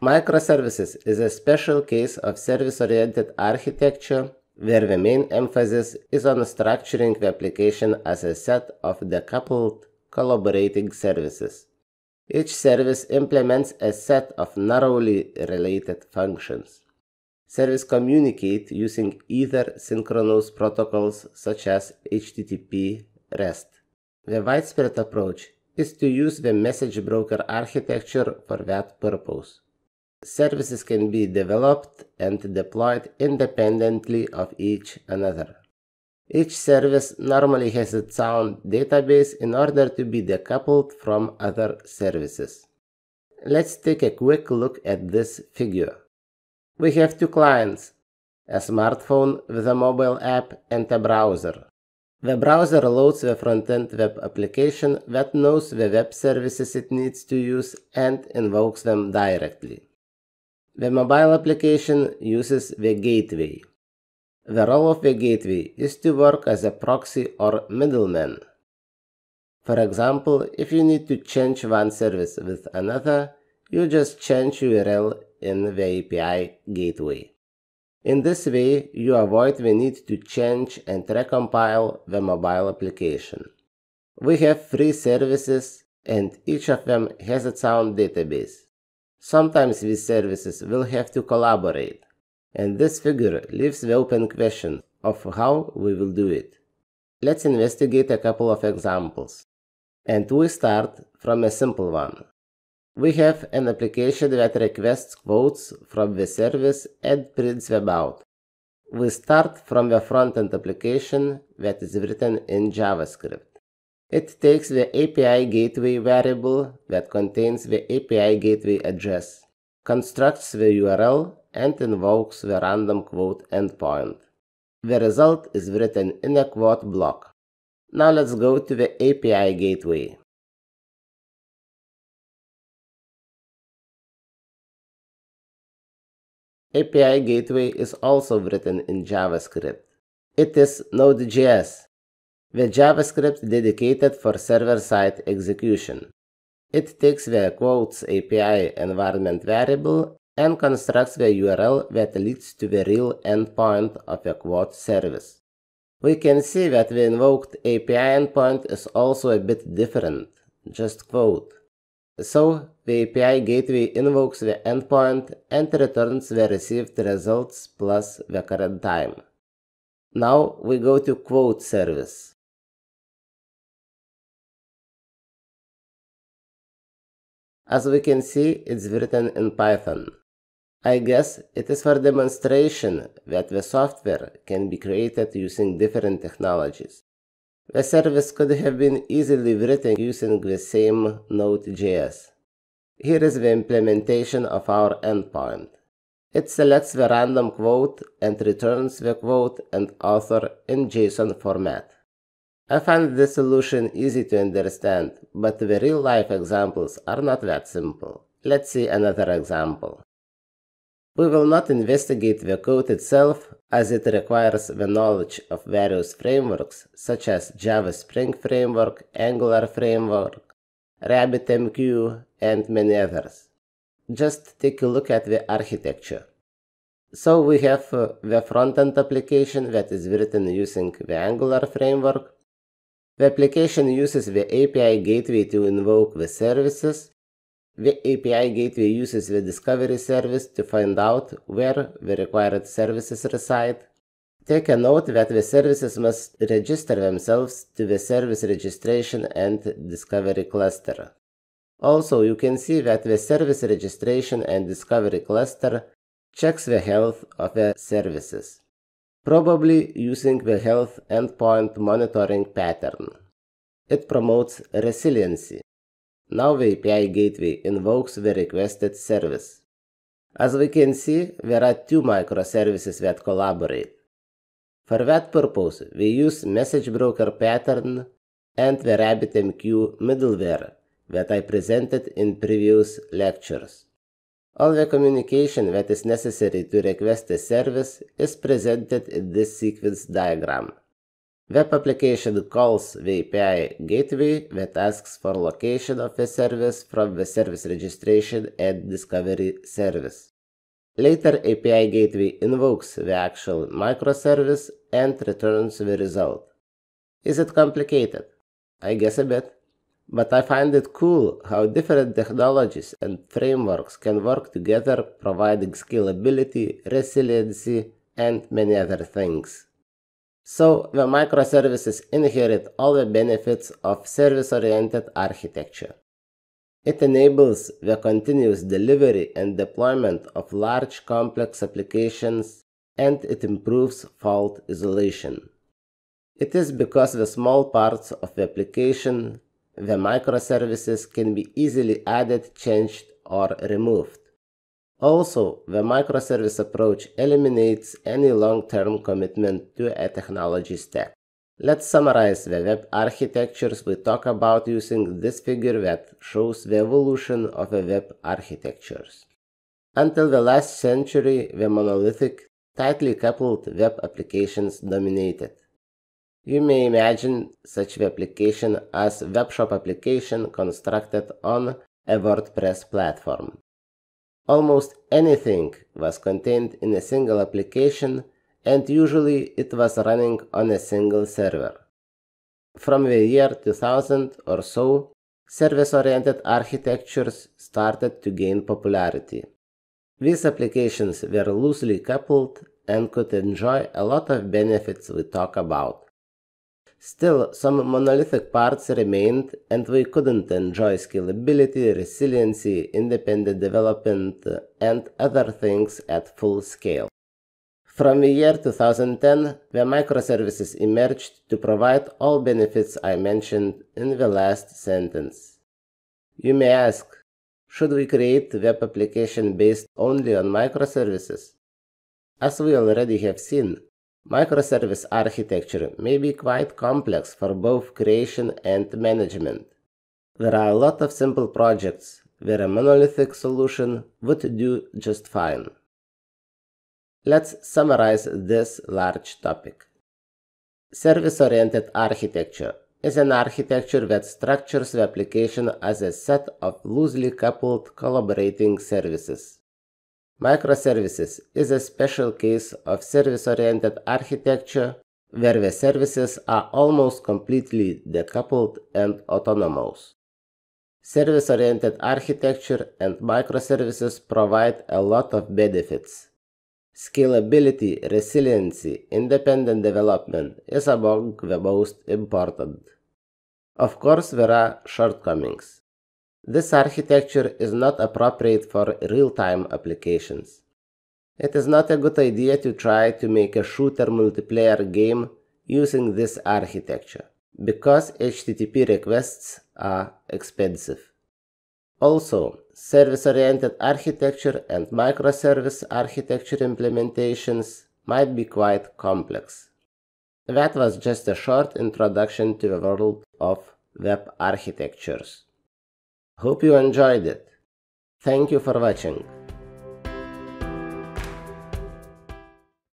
Microservices is a special case of service-oriented architecture where the main emphasis is on structuring the application as a set of decoupled collaborating services. Each service implements a set of narrowly related functions. Services communicate using either synchronous protocols such as HTTP, REST. The widespread approach is to use the message broker architecture for that purpose. Services can be developed and deployed independently of each another. Each service normally has its own database in order to be decoupled from other services. Let's take a quick look at this figure. We have two clients, a smartphone with a mobile app and a browser. The browser loads the front-end web application that knows the web services it needs to use and invokes them directly. The mobile application uses the gateway. The role of the gateway is to work as a proxy or middleman. For example, if you need to change one service with another, you just change URL in the API gateway. In this way, you avoid the need to change and recompile the mobile application. We have three services and each of them has its own database. Sometimes these services will have to collaborate and this figure leaves the open question of how we will do it. Let's investigate a couple of examples. And we start from a simple one. We have an application that requests quotes from the service and prints them out. We start from the front-end application that is written in JavaScript. It takes the API gateway variable that contains the API gateway address, constructs the URL and invokes the random quote endpoint. The result is written in a quote block. Now let's go to the API gateway. API gateway is also written in JavaScript. It is Node.js, the JavaScript dedicated for server-side execution. It takes the quotes API environment variable and constructs the URL that leads to the real endpoint of a quote service. We can see that the invoked API endpoint is also a bit different, just quote. So, the API gateway invokes the endpoint and returns the received results plus the current time. Now we go to quote service. As we can see, it's written in Python. I guess it is for demonstration that the software can be created using different technologies. The service could have been easily written using the same Node.js. Here is the implementation of our endpoint. It selects the random quote and returns the quote and author in JSON format. I find this solution easy to understand, but the real-life examples are not that simple. Let's see another example. We will not investigate the code itself as it requires the knowledge of various frameworks such as Java Spring Framework, Angular Framework, RabbitMQ, and many others. Just take a look at the architecture. So we have uh, the front-end application that is written using the Angular framework. The application uses the API gateway to invoke the services the API gateway uses the discovery service to find out where the required services reside. Take a note that the services must register themselves to the service registration and discovery cluster. Also, you can see that the service registration and discovery cluster checks the health of the services, probably using the health endpoint monitoring pattern. It promotes resiliency. Now the API gateway invokes the requested service. As we can see, there are two microservices that collaborate. For that purpose, we use message broker pattern and the RabbitMQ middleware that I presented in previous lectures. All the communication that is necessary to request a service is presented in this sequence diagram. Web application calls the API gateway that asks for location of a service from the service registration and discovery service. Later, API gateway invokes the actual microservice and returns the result. Is it complicated? I guess a bit. But I find it cool how different technologies and frameworks can work together, providing scalability, resiliency, and many other things. So the microservices inherit all the benefits of service-oriented architecture. It enables the continuous delivery and deployment of large complex applications and it improves fault isolation. It is because the small parts of the application, the microservices can be easily added, changed or removed. Also, the microservice approach eliminates any long-term commitment to a technology stack. Let's summarize the web architectures we talk about using this figure that shows the evolution of the web architectures. Until the last century, the monolithic, tightly coupled web applications dominated. You may imagine such application as webshop application constructed on a WordPress platform. Almost anything was contained in a single application and usually it was running on a single server. From the year 2000 or so, service-oriented architectures started to gain popularity. These applications were loosely coupled and could enjoy a lot of benefits we talk about. Still, some monolithic parts remained and we couldn't enjoy scalability, resiliency, independent development, and other things at full scale. From the year 2010, the microservices emerged to provide all benefits I mentioned in the last sentence. You may ask, should we create web application based only on microservices? As we already have seen, Microservice architecture may be quite complex for both creation and management. There are a lot of simple projects where a monolithic solution would do just fine. Let's summarize this large topic. Service-oriented architecture is an architecture that structures the application as a set of loosely coupled collaborating services. Microservices is a special case of service-oriented architecture where the services are almost completely decoupled and autonomous. Service-oriented architecture and microservices provide a lot of benefits. Scalability, resiliency, independent development is among the most important. Of course, there are shortcomings. This architecture is not appropriate for real-time applications. It is not a good idea to try to make a shooter multiplayer game using this architecture, because HTTP requests are expensive. Also, service-oriented architecture and microservice architecture implementations might be quite complex. That was just a short introduction to the world of web architectures. Hope you enjoyed it. Thank you for watching.